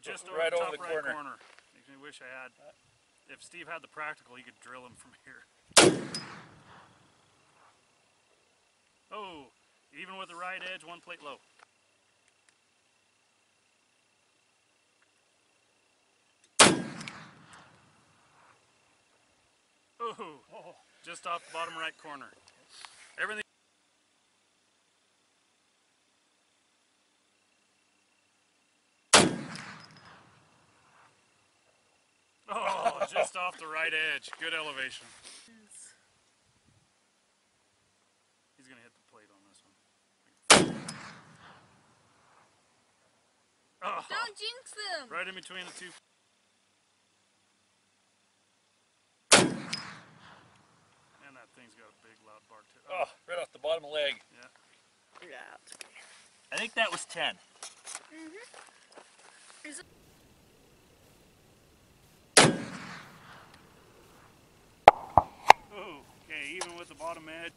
just over Right the over the right corner. corner. Makes me wish I had. If Steve had the practical, he could drill him from here. Oh, even with the right edge, one plate low. Oh, just off the bottom right corner. Everything. Oh, just off the right edge. Good elevation. He's gonna hit the plate on this one. Oh, Don't jinx them. right in between the two. And that thing's got a big loud bark too. Oh, right off the bottom leg. yeah. Yeah, it's okay. I think that was 10. Oh, okay, even with the bottom edge.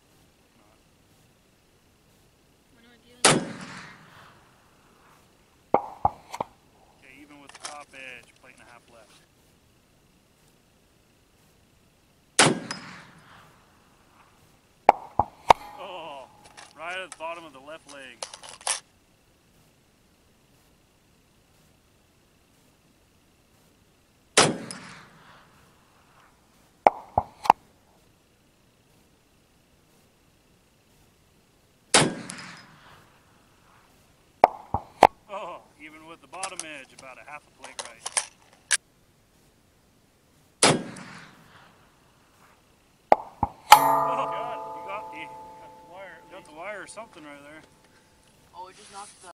What am I doing? Okay, even with the top edge, plate and a half left. Oh, right at the bottom of the left leg. Oh, even with the bottom edge, about a half a plate right. Oh God, you got the, got the wire, got the wire or something right there. Oh, we just knocked the